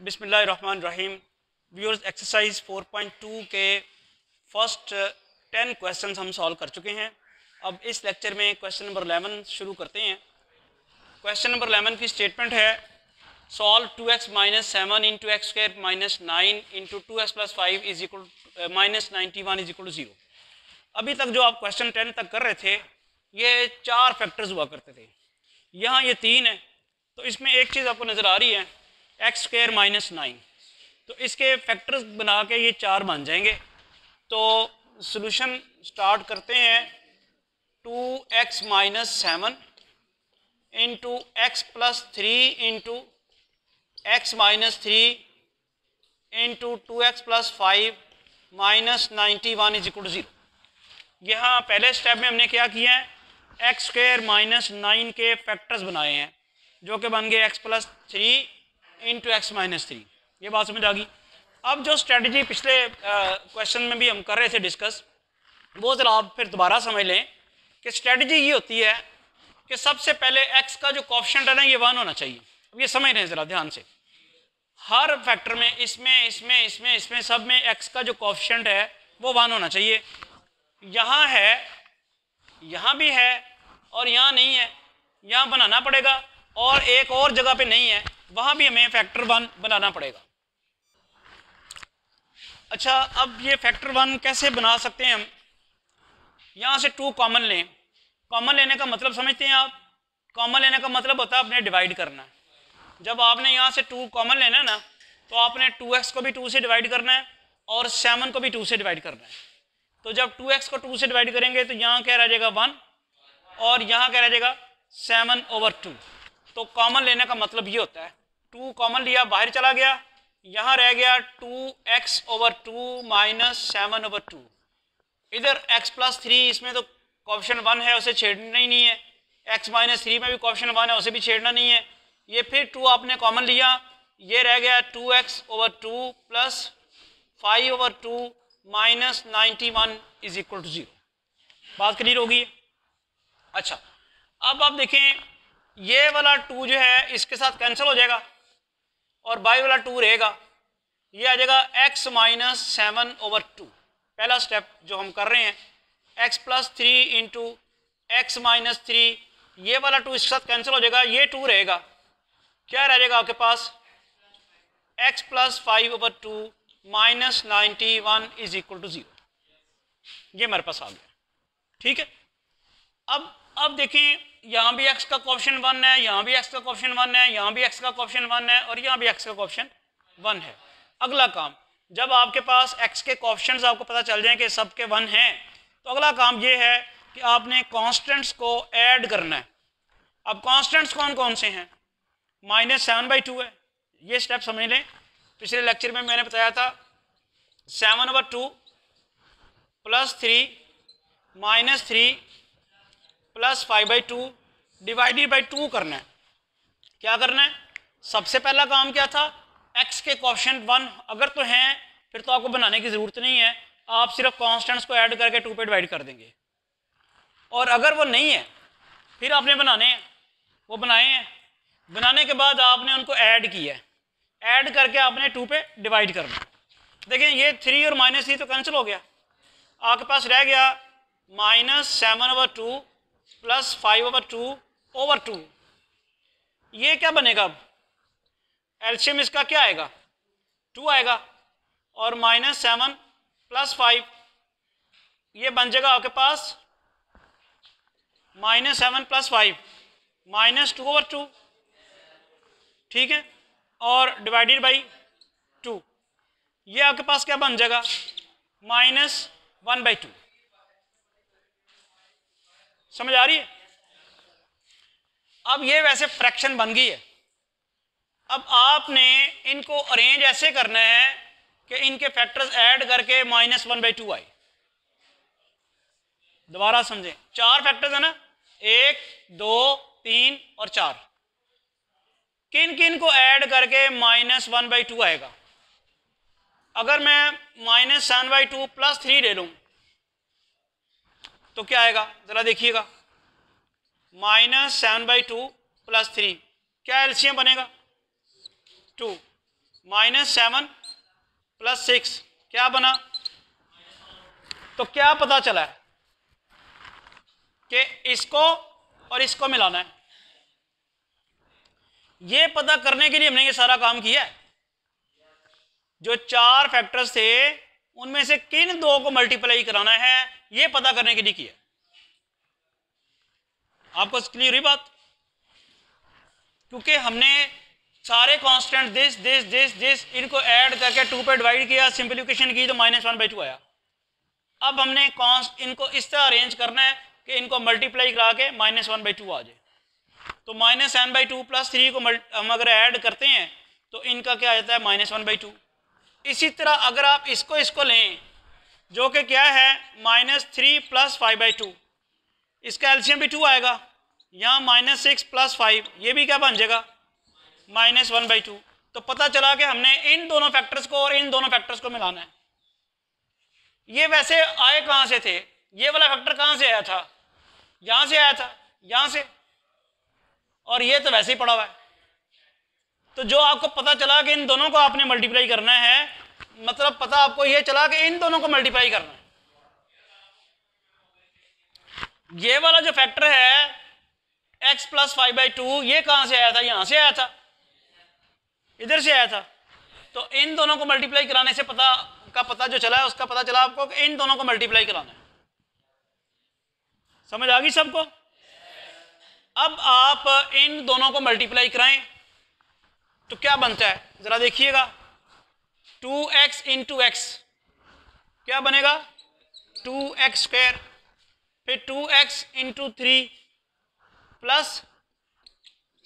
बिसमीम viewers exercise 4.2 के first ten questions हम सॉल्व कर चुके हैं। अब इस लेक्चर में क्वेश्चन नंबर 11 शुरू करते हैं। क्वेश्चन नंबर 11 की स्टेटमेंट है solve two x minus seven into x square minus nine into two x plus five is equal minus ninety one is equal to zero अभी तक जो आप क्वेश्चन टेन तक कर रहे थे, ये चार फैक्टर्स हुआ करते थे। यहाँ ये तीन है तो इसमें एक चीज़ आपको नज़र आ रही है एक्स स्क्र माइनस नाइन तो इसके फैक्टर्स बना के ये चार बन जाएँगे। तो सोल्यूशन स्टार्ट करते हैं two x minus seven into x plus three into x minus three into two x plus five minus ninety one is equal to zero यहाँ पहले स्टेप में हमने क्या किया है? एक्स स्क्र माइनस नाइन के फैक्टर्स बनाए हैं, जो कि बन गए x plus three into x minus three ये बात समझ आ गई। अब जो स्ट्रेटजी पिछले क्वेश्चन में भी हम कर रहे थे डिस्कस वो ज़रा आप फिर दोबारा समझ लें कि स्ट्रेटजी ये होती है कि सबसे पहले एक्स का जो कॉप्शेंट है ना, ये वन होना चाहिए। अब ये समझ रहे हैं ज़रा ध्यान से। हर फैक्टर में, इसमें इसमें इसमें इसमें, सब में एक्स का जो कॉप्शेंट है, वो वन होना चाहिए। यहाँ है, यहाँ भी है और यहाँ नहीं है। यहाँ बनाना पड़ेगा और एक और जगह पे नहीं है। वहाँ भी हमें फैक्टर वन बनाना पड़ेगा। अच्छा अब ये फैक्टर वन कैसे बना सकते हैं हम? यहाँ से टू कॉमन लें। कॉमन लेने का मतलब समझते हैं आप? कॉमन लेने का मतलब होता है आपने डिवाइड करना। है जब आपने यहाँ से टू कॉमन लेना है ना तो आपने टू एक्स को भी टू से डिवाइड करना है और सेवन को भी टू से डिवाइड करना है। तो जब टू एक्स को टू से डिवाइड करेंगे तो यहाँ क्या रह जाएगा वन और यहाँ क्या रह जाएगा सेवन ओवर टू तो कॉमन लेने का मतलब ये होता है टू कॉमन लिया, बाहर चला गया। यहाँ रह गया two x over two minus seven over two. इधर एक्स प्लस थ्री, इसमें तो ऑप्शन वन है, उसे छेड़ना ही नहीं है। एक्स माइनस थ्री में भी ऑप्शन वन है, उसे भी छेड़ना नहीं है। ये फिर टू आपने कॉमन लिया। ये रह गया two x over two plus five over two minus ninety one is equal to zero. बात क्लियर होगी? अच्छा अब आप देखें, ये वाला टू जो है, इसके साथ कैंसिल हो जाएगा। और बाई वाला टू रहेगा। ये आ जाएगा x minus seven over two पहला स्टेप जो हम कर रहे हैं x plus three into x minus three ये वाला टू इसके साथ कैंसिल हो जाएगा, ये टू रहेगा। क्या रह जाएगा आपके पास? X plus five over two minus ninety one is equal to zero ये मेरे पास आ गया। ठीक है? अब अब देखें यहाँ भी एक्स का क्वेश्चन वन है, यहाँ भी एक्स का क्वेश्चन वन है, यहाँ भी एक्स का क्वेश्चन वन है और यहाँ भी एक्स का क्वेश्चन वन है। अगला काम, जब आपके पास एक्स के क्वेश्चन आपको पता चल जाए कि सबके वन हैं तो अगला काम ये है कि आपने कॉन्स्टेंट्स को ऐड करना है। अब कॉन्स्टेंट्स कौन कौन से हैं? माइनस सेवन बाई टू है। ये स्टेप समझ लें। पिछले लेक्चर में मैंने बताया था seven over two plus three minus three plus five by two divided by two करना है। क्या करना है? सबसे पहला काम क्या था? एक्स के क्वेश्चन वन अगर तो हैं, फिर तो आपको बनाने की ज़रूरत नहीं है। आप सिर्फ़ कॉन्स्टेंट्स को ऐड करके टू पे डिवाइड कर देंगे। और अगर वो नहीं है, फिर आपने बनाने हैं। वो बनाए हैं। बनाने के बाद आपने उनको ऐड किया है। ऐड करके आपने टू पे डिवाइड करना देखें, ये थ्री और माइनस थ्री तो कैंसिल हो गया। आपके पास रह गया। Minus seven over two plus five over two over two. ये क्या बनेगा अब? एल्शियम इसका क्या आएगा? टू आएगा और माइनस सेवन प्लस फाइव, ये बन जाएगा आपके पास minus seven plus five, minus two over two. ठीक है? और डिवाइडेड बाई टू। ये आपके पास क्या बन जाएगा? Minus one by two. समझ आ रही है? अब ये वैसे फ्रैक्शन बन गई है। अब आपने इनको अरेंज ऐसे करना है कि इनके फैक्टर्स ऐड करके माइनस वन बाई टू आए। दोबारा समझें। चार फैक्टर्स है ना? एक, दो, तीन और चार। किन किन को ऐड करके माइनस वन बाई टू आएगा? अगर मैं minus seven by two plus three ले लूँ तो क्या आएगा? ज़रा देखिएगा। Minus seven by two plus three. क्या एल्शियम बनेगा? Two. Minus seven plus six. क्या बना? तो क्या पता चला है कि इसको और इसको मिलाना है। ये पता करने के लिए हमने ये सारा काम किया है। जो चार फैक्टर्स थे उनमें से किन दो को मल्टीप्लाई कराना है, ये पता करने के लिए किया। आपको क्लियर हुई बात? क्योंकि हमने सारे constant this this this this इनको ऐड करके टू पे डिवाइड किया सिंप्लीफिकेशन की तो माइनस वन बाई टू आया। अब हमने कॉन्स्ट इनको इस तरह अरेंज करना है कि इनको मल्टीप्लाई करा के माइनस वन बाई टू आ जाए। तो minus n by two plus three को हम अगर ऐड करते हैं तो इनका क्या आ जाता है? माइनस वन बाई टू इसी तरह अगर आप इसको इसको लें, जो कि क्या है, minus three plus five by two, इसका एल्शियम भी टू आएगा यहाँ माइनस सिक्स प्लस फाइव, ये भी क्या बन जाएगा, माइनस वन बाई टू। तो पता चला कि हमने इन दोनों फैक्टर्स को और इन दोनों फैक्टर्स को मिलाना है। ये वैसे आए कहाँ से थे? ये वाला फैक्टर कहाँ से आया था? यहाँ से आया था, यहाँ से। और ये तो वैसे ही पड़ा हुआ है। तो जो आपको पता चला कि इन दोनों को आपने मल्टीप्लाई करना है मतलब पता आपको यह चला कि इन दोनों को मल्टीप्लाई करना है। ये वाला जो फैक्टर है, x plus five by two ये कहाँ से आया था? यहाँ से आया था। इधर से आया था। तो इन दोनों को मल्टीप्लाई कराने से पता का पता जो चला है, उसका पता चला आपको कि इन दोनों को मल्टीप्लाई कराना है। समझ आ गई सबको? अब आप इन दोनों को मल्टीप्लाई कराएँ। तो क्या बनता है? ज़रा देखिएगा। टू एक्स इंटू एक्स क्या बनेगा? टू एक्स स्क्वेयर फिर two x into three plus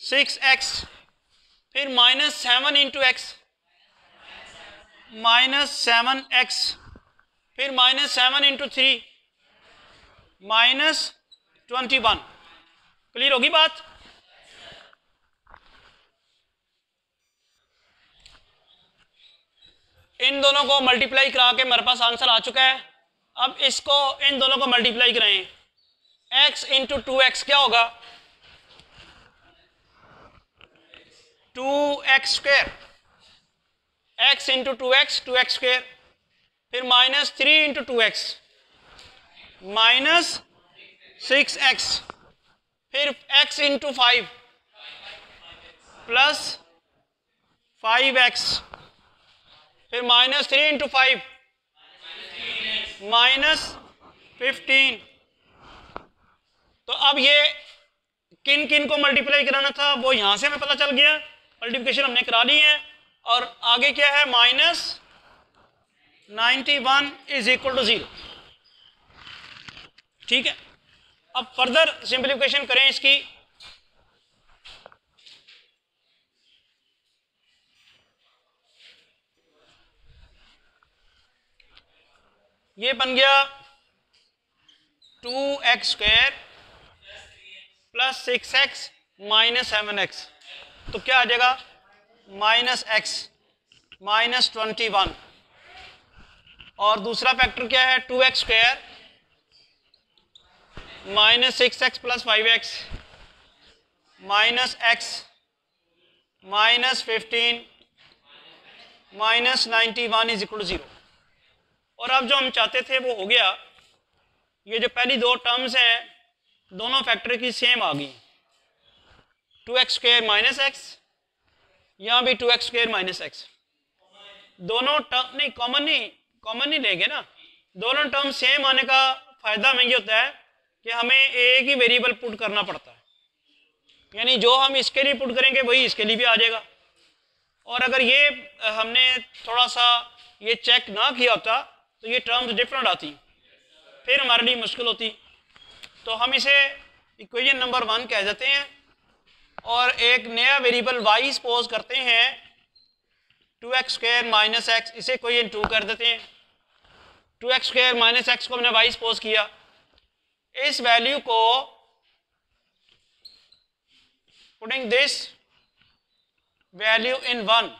six x फिर minus seven into x minus seven x फिर minus seven into three minus twenty one clear होगी बात? इन दोनों को मल्टीप्लाई करा के मेरे पास आंसर आ चुका है। अब इसको इन दोनों को मल्टीप्लाई कराएँ x इंटू टू एक्स क्या होगा? Two x square x into two x two x square फिर minus three into two x minus six x फिर x into five plus five x फिर minus three into five minus fifteen तो अब ये किन किन को मल्टीप्लाई कराना था, वो यहाँ से हमें पता चल गया। मल्टीप्लिकेशन हमने करा ली है। और आगे क्या है? Minus ninety one is equal to zero ठीक है? अब फर्दर सिंप्लीफिकेशन करें इसकी। ये बन गया two x square plus six x minus seven x. तो क्या आ जाएगा? Minus x, minus twenty one. और दूसरा फैक्टर क्या है? Two x square minus six x plus five x. Minus x, minus fifteen, minus ninety one is equal to zero. और अब जो हम चाहते थे वो हो गया। ये जो पहली दो टर्म्स हैं, दोनों फैक्टर की सेम आ गई। Two x square minus x यहाँ भी two x square minus x दोनों टर्म नहीं कॉमन नहीं कॉमन नहीं लेंगे ना। दोनों टर्म सेम आने का फ़ायदा हमें ये होता है कि हमें एक ही वेरिएबल पुट करना पड़ता है। यानी जो हम इसके लिए पुट करेंगे, वही इसके लिए भी आ जाएगा। और अगर ये, हमने थोड़ा सा ये चेक ना किया होता तो ये टर्म्स डिफरेंट आती। फिर हमारे लिए मुश्किल होती। तो हम इसे इक्वेशन नंबर वन कह देते हैं और एक नया वेरिएबल वाई सपोज़ करते हैं। Two x square minus x इसे कोई टू कर देते हैं। Two x square minus x को हमने वाई सपोज़ किया। इस वैल्यू को putting this value in one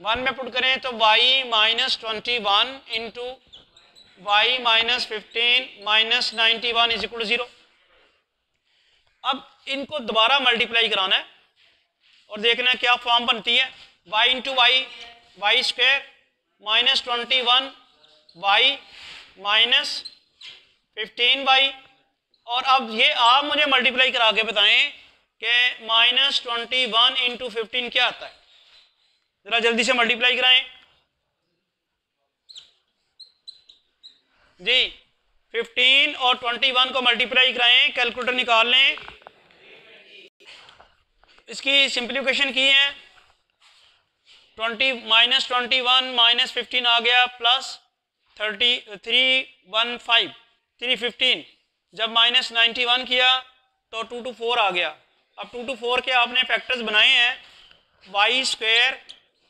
one में पुट करें तो y minus twenty one into y minus fifteen minus ninety one is equal zero अब इनको दोबारा मल्टीप्लाई कराना है और देखना है क्या फॉर्म बनती है। Y into y y square minus twenty one y minus fifteen y और अब ये आप मुझे मल्टीप्लाई करा के बताएँ कि minus twenty one into fifteen क्या आता है। ज़रा जल्दी से मल्टीप्लाई कराएँ। जी फिफ्टीन और ट्वेंटी वन को मल्टीप्लाई कराएँ कैलकुलेटर निकाल लें। इसकी सिंप्लीफिकेशन की है। Twenty minus twenty one minus fifteen आ गया plus thirty three one five three fifteen जब माइनस नाइन्टी वन किया तो टू टू फोर आ गया। अब टू टू फोर के आपने फैक्टर्स बनाए हैं। Y square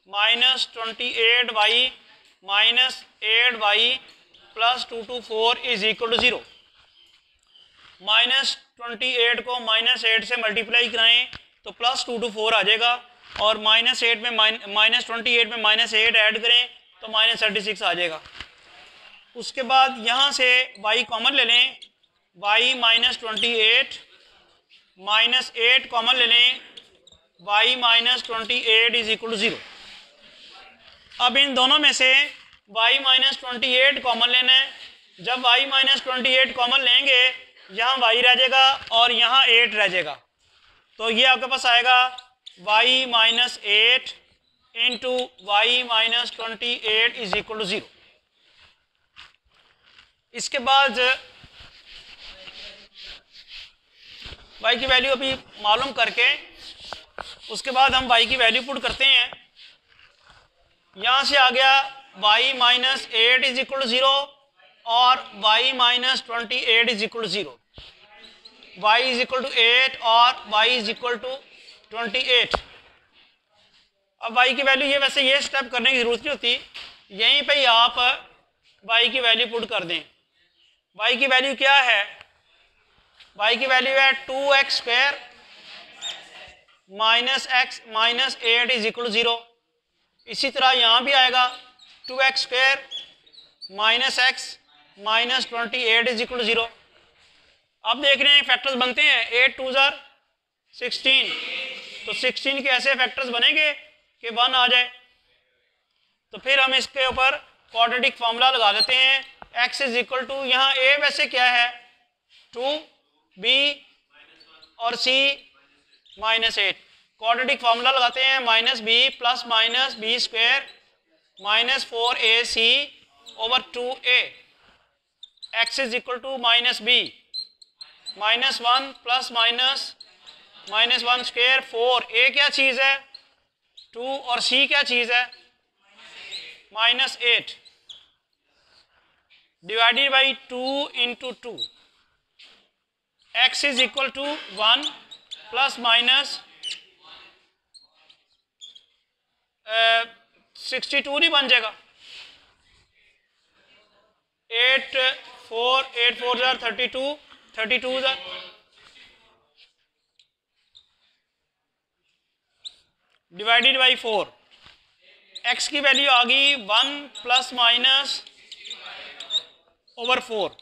minus twenty eight y minus eight y plus two two four is equal to zero. Minus twenty eight को माइनस एट से मल्टीप्लाई कराएँ तो प्लस टू टू फोर आ जाएगा। और माइनस एट में माइनस ट्वेंटी एट में minus eight add करें तो माइनस थर्टी सिक्स आ जाएगा। उसके बाद यहाँ से वाई कॉमन ले लें y minus twenty eight, minus eight common ले लें y minus twenty eight is equal to zero. अब इन दोनों में से y minus twenty eight common लेना है। जब y minus twenty eight common लेंगे, यहाँ वाई रह जाएगा और यहाँ एट रह जाएगा। तो ये आपके पास आएगा y minus eight into y minus twenty eight is equal to zero इसके बाद y की वैल्यू अभी मालूम करके, उसके बाद हम y की वैल्यू पुट करते हैं। यहाँ से आ गया y minus eight is equal to zero और y minus twenty eight is equal to zero y is equal to eight और y is equal to twenty eight अब y की वैल्यू ये वैसे ये स्टेप करने की ज़रूरत नहीं होती यहीं पे ही आप y की वैल्यू पुट कर दें। y की वैल्यू क्या है? y की वैल्यू है two x square minus x minus eight is equal zero इसी तरह यहाँ भी आएगा। Two x square minus x minus twenty eight is equal zero अब देख रहे हैं फैक्टर्स बनते हैं। एट टू ज़ार सिक्सटीन तो सिक्सटीन के ऐसे फैक्टर्स बनेंगे कि वन आ जाए। तो फिर हम इसके ऊपर क्वाड्रेटिक फॉर्मूला लगा देते हैं। एक्स इज़ इक्वल टू यहाँ ए वैसे क्या है? टू बी और C minus eight quadratic formula लगाते हैं minus B plus minus B square minus four A C over two A X is equal to minus B minus one plus minus minus one square four A क्या चीज़ है? Two और C क्या चीज़ है? Minus eight divided by two into two X is equal to one plus minus sixty two नहीं बन जाएगा। एट फोर एट फोर ज़ार थर्टी टू थर्टी टू जार डिवाइडेड बाई फोर एक्स की वैल्यू आ गई one plus minus over four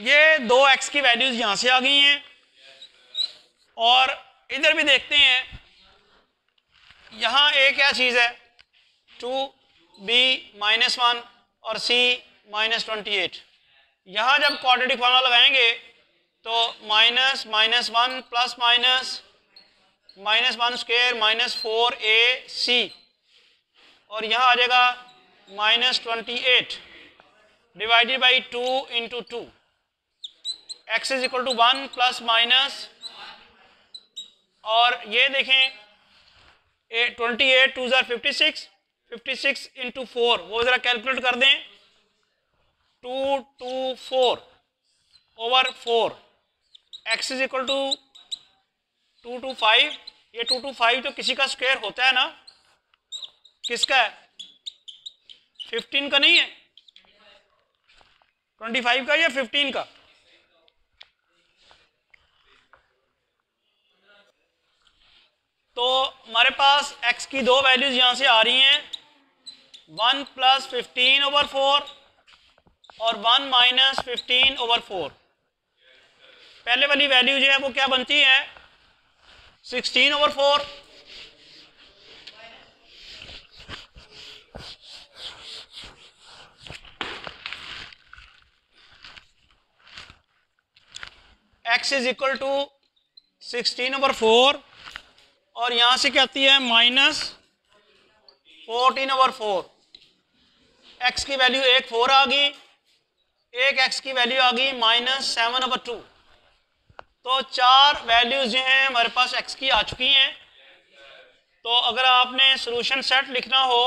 ये दो एक्स की वैल्यूज़ यहाँ से आ गई हैं। और इधर भी देखते हैं यहाँ ए क्या चीज़ है? टू बी माइनस वन और सी माइनस ट्वेंटी एट। यहाँ जब क्वाड्रेटिक फॉर्मूला लगाएँगे तो minus minus one, plus minus minus one square, minus four a c. और यहाँ आ जाएगा minus twenty eight divided by two into two x is equal to one plus minus और ये देखें ट्वेंटी एट टू ज़ार fifty six fifty six into four वो ज़रा calculate कर दें। Two two four over four x is equal to two two five ये two two five तो किसी का स्क्वायर होता है ना, किसका है? फिफ्टीन का नहीं है। ट्वेंटी फाइव का या फिफ्टीन का? तो हमारे पास x की दो वैल्यूज़ यहाँ से आ रही हैं। One plus fifteen over four और one minus fifteen over four पहले वाली वैल्यू जो है वो क्या बनती है? Sixteen over four x is equal to sixteen over four और यहाँ से क्या आती है? Minus fourteen over four. X की वैल्यू एक फोर आ गई। एक एक्स की वैल्यू आ गई माइनस सेवन ओवर टू तो चार वैल्यूज़ जो हैं, हमारे पास एक्स की आ चुकी हैं। तो अगर आपने सोल्यूशन सेट लिखना हो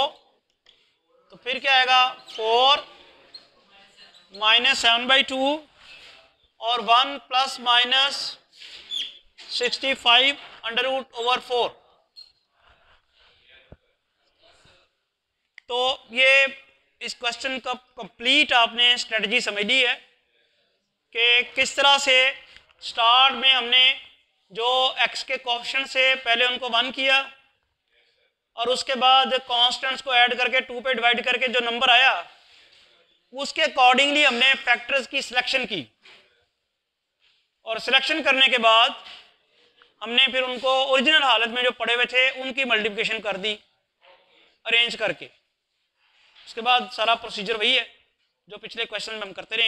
तो फिर क्या आएगा? Four minus seven by two और one plus minus sixty five under root over four तो ये इस क्वेश्चन का कंप्लीट आपने स्ट्रेटजी समझ ली है कि किस तरह से स्टार्ट में हमने जो एक्स के क्वेश्चन से पहले उनको वन किया और उसके बाद कॉन्स्टेंट्स को ऐड करके टू पे डिवाइड करके जो नंबर आया, उसके अकॉर्डिंगली हमने फैक्टर्स की सिलेक्शन की। और सिलेक्शन करने के बाद हमने फिर उनको ओरिजिनल हालत में जो पड़े हुए थे, उनकी मल्टीप्लिकेशन कर दी अरेंज करके। उसके बाद सारा प्रोसीजर वही है, जो पिछले क्वेश्चन में हम करते रहे